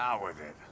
Out with it.